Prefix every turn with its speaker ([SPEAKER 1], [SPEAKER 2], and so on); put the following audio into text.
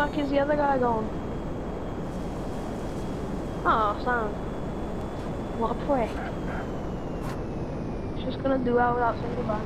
[SPEAKER 1] fuck is the other guy gone? Oh, Sam. What a prick. Just gonna do that without saying goodbye.